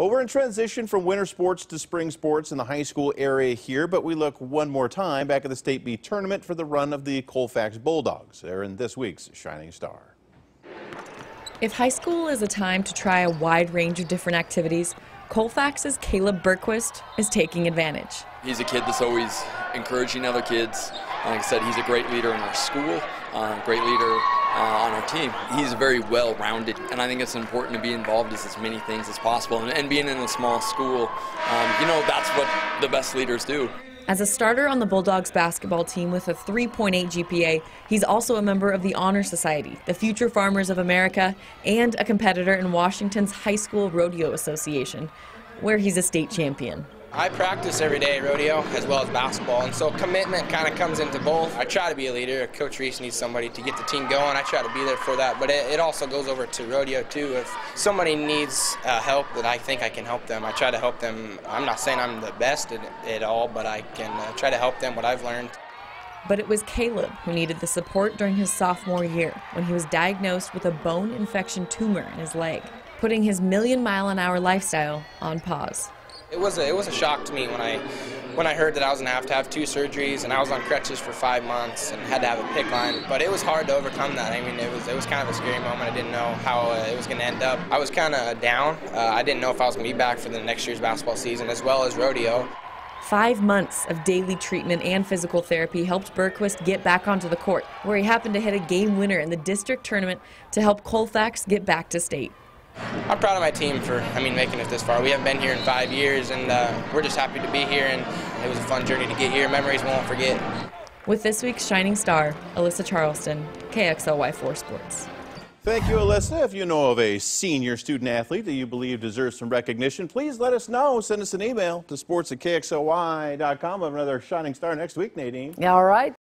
Well, we're in transition from winter sports to spring sports in the high school area here, but we look one more time back at the State B tournament for the run of the Colfax Bulldogs. They're in this week's Shining Star. If high school is a time to try a wide range of different activities, Colfax's Caleb Berquist is taking advantage. He's a kid that's always encouraging other kids. Like I said, he's a great leader in our school, uh, great leader uh, on our team. He's very well rounded, and I think it's important to be involved in as many things as possible. And, and being in a small school, um, you know, that's what the best leaders do. As a starter on the Bulldogs basketball team with a 3.8 GPA, he's also a member of the Honor Society, the Future Farmers of America, and a competitor in Washington's High School Rodeo Association, where he's a state champion. I practice every day rodeo as well as basketball, and so commitment kind of comes into both. I try to be a leader. Coach Reese needs somebody to get the team going. I try to be there for that, but it, it also goes over to rodeo too. If somebody needs uh, help that I think I can help them, I try to help them. I'm not saying I'm the best at it all, but I can uh, try to help them what I've learned. But it was Caleb who needed the support during his sophomore year when he was diagnosed with a bone infection tumor in his leg, putting his million mile an hour lifestyle on pause. It was a, it was a shock to me when I when I heard that I was gonna have to have two surgeries and I was on crutches for five months and had to have a PICC line. But it was hard to overcome that. I mean, it was it was kind of a scary moment. I didn't know how uh, it was gonna end up. I was kind of down. Uh, I didn't know if I was gonna be back for the next year's basketball season as well as rodeo. Five months of daily treatment and physical therapy helped Berquist get back onto the court, where he happened to hit a game winner in the district tournament to help Colfax get back to state. I'm proud of my team for, I mean, making it this far. We haven't been here in five years, and uh, we're just happy to be here, and it was a fun journey to get here. Memories we won't forget. With this week's Shining Star, Alyssa Charleston, KXLY4 Sports. Thank you, Alyssa. If you know of a senior student athlete that you believe deserves some recognition, please let us know. Send us an email to sports at kxly.com. Of another Shining Star next week, Nadine. All right.